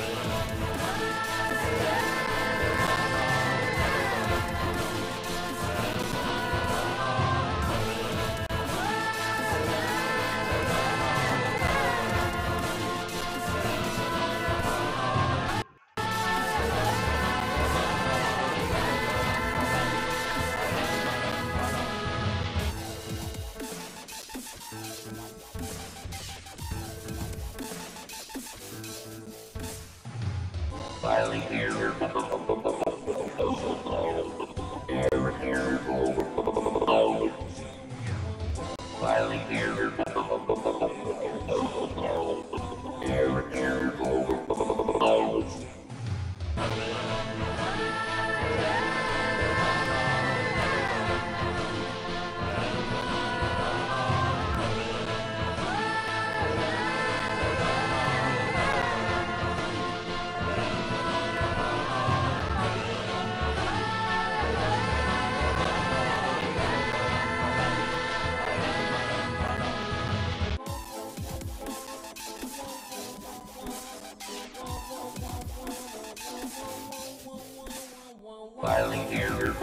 Filing error. Error, error.